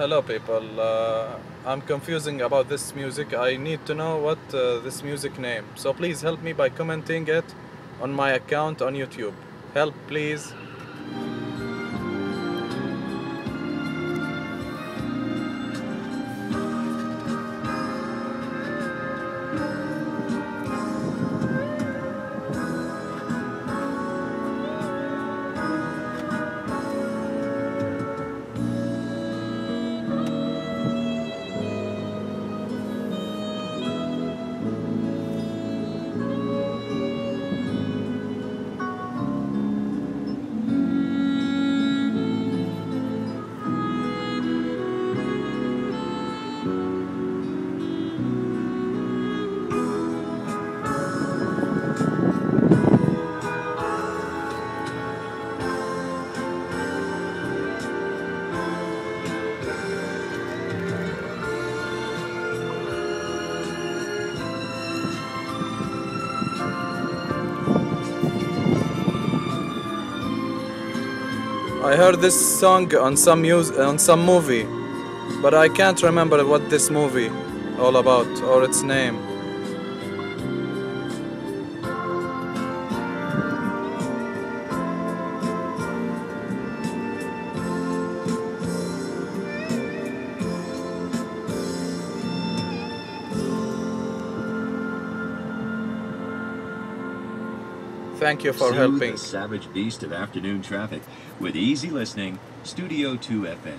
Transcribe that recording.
Hello, people. Uh, I'm confusing about this music. I need to know what uh, this music name. So please help me by commenting it on my account on YouTube. Help, please. I heard this song on some mus- on some movie, but I can't remember what this movie all about or its name. Thank you for helping. the savage beast of afternoon traffic with easy listening, Studio 2 FM.